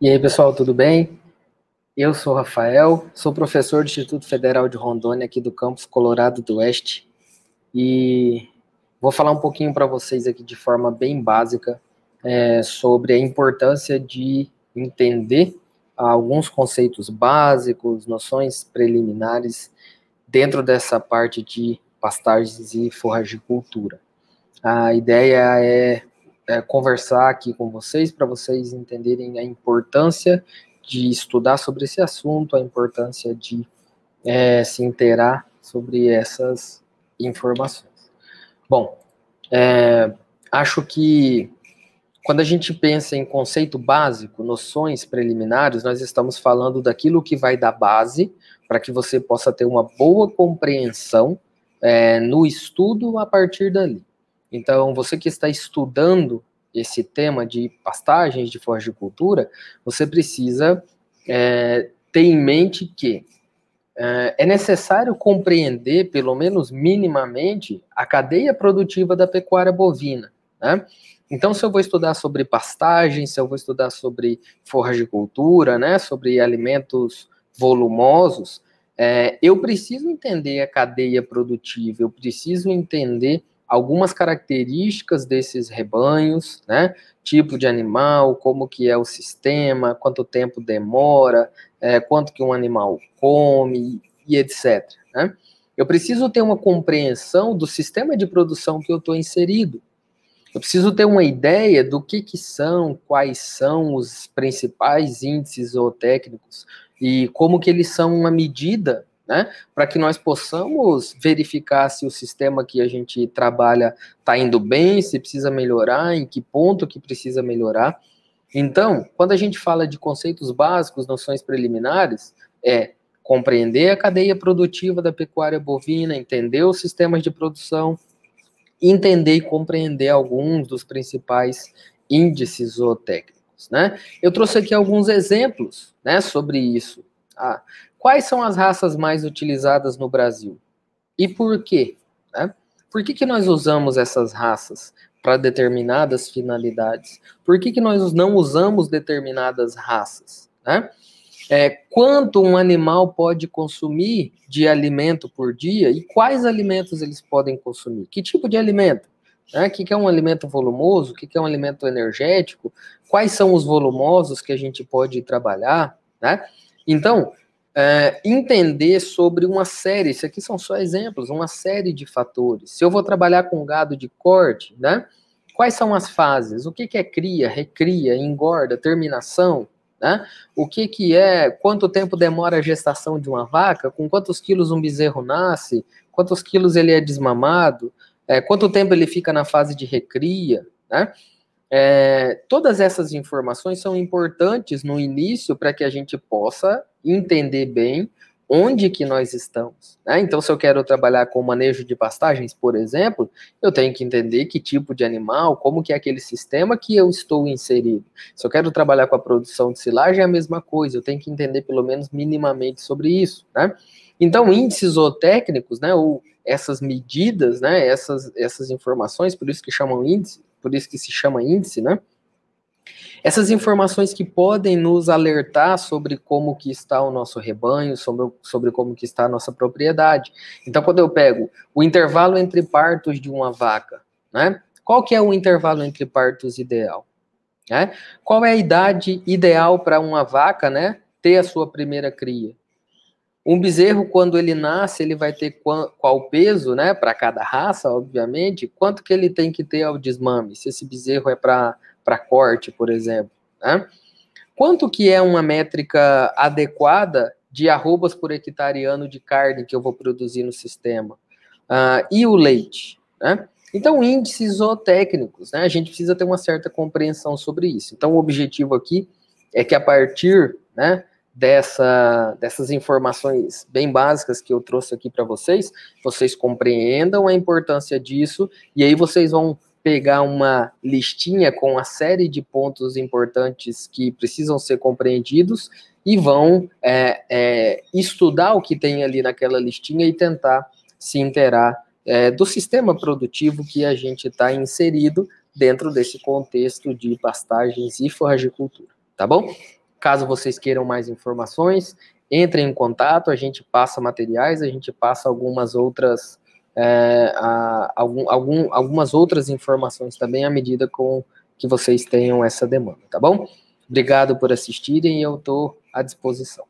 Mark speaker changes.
Speaker 1: E aí, pessoal, tudo bem? Eu sou Rafael, sou professor do Instituto Federal de Rondônia, aqui do campus Colorado do Oeste, e vou falar um pouquinho para vocês aqui de forma bem básica é, sobre a importância de entender alguns conceitos básicos, noções preliminares dentro dessa parte de pastagens e forragicultura. A ideia é é, conversar aqui com vocês para vocês entenderem a importância de estudar sobre esse assunto, a importância de é, se inteirar sobre essas informações. Bom, é, acho que quando a gente pensa em conceito básico, noções preliminares, nós estamos falando daquilo que vai dar base para que você possa ter uma boa compreensão é, no estudo a partir dali. Então, você que está estudando esse tema de pastagens de floricultura, você precisa é, ter em mente que é, é necessário compreender, pelo menos minimamente, a cadeia produtiva da pecuária bovina. Né? Então, se eu vou estudar sobre pastagem, se eu vou estudar sobre forragicultura, né, sobre alimentos volumosos, é, eu preciso entender a cadeia produtiva, eu preciso entender algumas características desses rebanhos, né? Tipo de animal, como que é o sistema, quanto tempo demora, é, quanto que um animal come e etc. Né? Eu preciso ter uma compreensão do sistema de produção que eu estou inserido. Eu preciso ter uma ideia do que, que são, quais são os principais índices zootécnicos e como que eles são uma medida né? Para que nós possamos verificar se o sistema que a gente trabalha está indo bem, se precisa melhorar, em que ponto que precisa melhorar. Então, quando a gente fala de conceitos básicos, noções preliminares, é compreender a cadeia produtiva da pecuária bovina, entender os sistemas de produção, entender e compreender alguns dos principais índices zootécnicos, né? Eu trouxe aqui alguns exemplos, né, sobre isso. Ah, Quais são as raças mais utilizadas no Brasil? E por quê? Né? Por que, que nós usamos essas raças para determinadas finalidades? Por que, que nós não usamos determinadas raças? Né? É, quanto um animal pode consumir de alimento por dia e quais alimentos eles podem consumir? Que tipo de alimento? Né? O que, que é um alimento volumoso? O que, que é um alimento energético? Quais são os volumosos que a gente pode trabalhar? Né? Então, é, entender sobre uma série, isso aqui são só exemplos, uma série de fatores. Se eu vou trabalhar com gado de corte, né? Quais são as fases? O que, que é cria, recria, engorda, terminação? Né? O que, que é, quanto tempo demora a gestação de uma vaca, com quantos quilos um bezerro nasce, quantos quilos ele é desmamado, é, quanto tempo ele fica na fase de recria, né? É, todas essas informações são importantes no início para que a gente possa entender bem onde que nós estamos. Né? Então, se eu quero trabalhar com manejo de pastagens, por exemplo, eu tenho que entender que tipo de animal, como que é aquele sistema que eu estou inserido. Se eu quero trabalhar com a produção de silagem, é a mesma coisa, eu tenho que entender pelo menos minimamente sobre isso. Né? Então, índices zootécnicos, né, ou essas medidas, né, essas, essas informações, por isso que chamam índice, por isso que se chama índice, né? Essas informações que podem nos alertar sobre como que está o nosso rebanho, sobre, sobre como que está a nossa propriedade. Então, quando eu pego o intervalo entre partos de uma vaca, né? Qual que é o intervalo entre partos ideal? Né? Qual é a idade ideal para uma vaca, né, ter a sua primeira cria? Um bezerro, quando ele nasce, ele vai ter qual, qual peso, né, para cada raça, obviamente, quanto que ele tem que ter ao desmame, se esse bezerro é para corte, por exemplo, né? Quanto que é uma métrica adequada de arrobas por hectare ano de carne que eu vou produzir no sistema? Uh, e o leite, né? Então, índices zootécnicos, né? A gente precisa ter uma certa compreensão sobre isso. Então, o objetivo aqui é que a partir, né, dessa, dessas informações bem básicas que eu trouxe aqui para vocês, vocês compreendam a importância disso e aí vocês vão pegar uma listinha com a série de pontos importantes que precisam ser compreendidos e vão é, é, estudar o que tem ali naquela listinha e tentar se inteirar é, do sistema produtivo que a gente está inserido dentro desse contexto de pastagens e forragicultura, tá bom? Caso vocês queiram mais informações, entrem em contato, a gente passa materiais, a gente passa algumas outras é, a, algum, algum, algumas outras informações também à medida com que vocês tenham essa demanda, tá bom? Obrigado por assistirem e eu estou à disposição.